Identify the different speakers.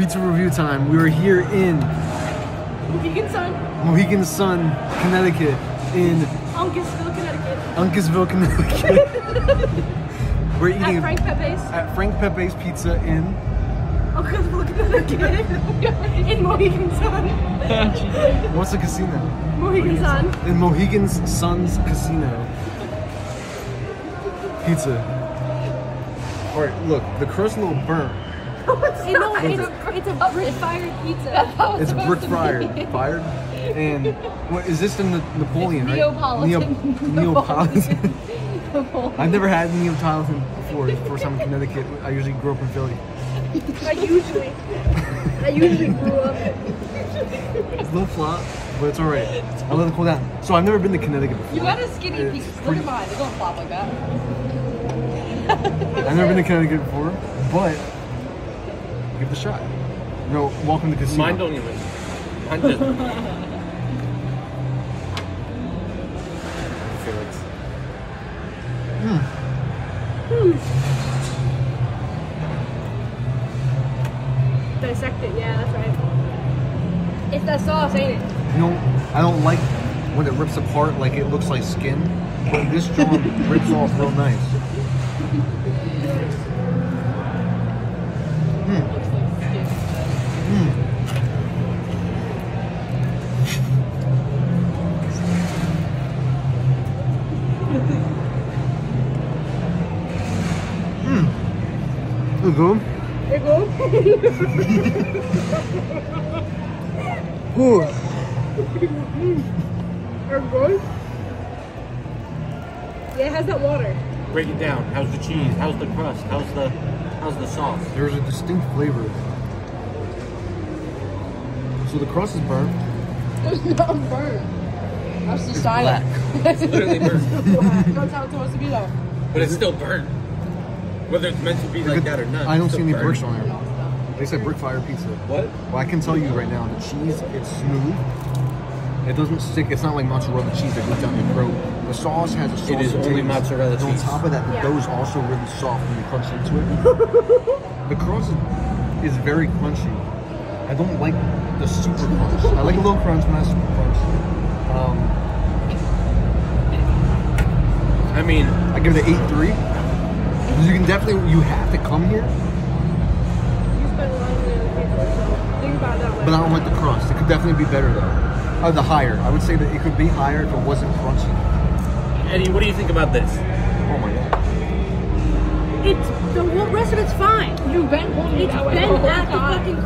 Speaker 1: Pizza review time. We are here in
Speaker 2: Vegan son,
Speaker 1: Mohegan Sun, Connecticut, in
Speaker 2: Uncasville, Connecticut.
Speaker 1: Uncasville, Connecticut. We're eating At
Speaker 2: Frank Pepe's.
Speaker 1: at Frank Pepe's Pizza in.
Speaker 2: Uncasville, Connecticut. In Mohegan Sun.
Speaker 1: What's the casino?
Speaker 2: Mohegan Sun.
Speaker 1: In Mohegan's Sun's Casino. Pizza. All right, look, the crust a little burnt.
Speaker 2: You know, it's, it's a brick fired pizza.
Speaker 1: It's brick fired, fired. And what is this in the Na- Napoleon, right?
Speaker 3: Neapolitan.
Speaker 1: Neo- Neapolitan. I've never had Neapolitan before. It's the first time in Connecticut. I usually grew up in Philly.
Speaker 2: I usually, I usually grew up.
Speaker 1: It's a little flat, but it's all right. I let it cool down. So I've never been to Connecticut before.
Speaker 3: You got a skinny
Speaker 1: It's
Speaker 3: piece. Look
Speaker 1: pretty-
Speaker 3: at mine. They don't flop like that.
Speaker 1: I've never been to Connecticut before, but give it a shot. No, welcome to casino.
Speaker 4: Mine don't even. Mine just.
Speaker 1: Felix.
Speaker 2: Dissect it, yeah, that's right. It's that sauce, ain't it?
Speaker 1: You know, I don't like when it rips apart like it looks like skin, but this John rips off real nice. Hmm. Mm. Good.
Speaker 2: There you go.
Speaker 1: Ooh.
Speaker 2: Are good. Yeah, it has that water.
Speaker 4: Break it down. How's the cheese? How's the crust? How's the how's the sauce?
Speaker 1: There's a distinct flavor. So the crust is burnt.
Speaker 3: There's no burn. That's the silent.
Speaker 4: It's literally burnt,
Speaker 3: That's how it's supposed to be though.
Speaker 4: but it's still burnt. Whether it's meant to be like that or not.
Speaker 1: I don't see any
Speaker 4: burnt.
Speaker 1: bricks on there. They said brick fire pizza.
Speaker 4: What?
Speaker 1: Well, I can tell you right now, the cheese, it's smooth. It doesn't stick. It's not like mozzarella cheese that goes down your throat. The sauce has a sauce.
Speaker 4: It is only mozzarella
Speaker 1: And on top of that, the
Speaker 2: Yeah.
Speaker 1: dough is also really soft when you crunch into it. the crust is, is very crunchy. I don't like the super crunch. I like a little crunch, but not super crunch. Um,
Speaker 4: I mean,
Speaker 1: I give it an eight three. You can definitely, you have to come here,
Speaker 2: You spent a lot of money on the pizza, so think about that way.
Speaker 1: but I don't like the crust. It could definitely be better though. Uh, the higher. I would say that it could be higher if it wasn't crunchy.
Speaker 4: Eddie, what do you think about this?
Speaker 1: Oh my god.
Speaker 2: It's the whole rest of it's fine.
Speaker 3: You've been holding it
Speaker 2: It's
Speaker 3: that
Speaker 2: been at the
Speaker 3: time.
Speaker 2: fucking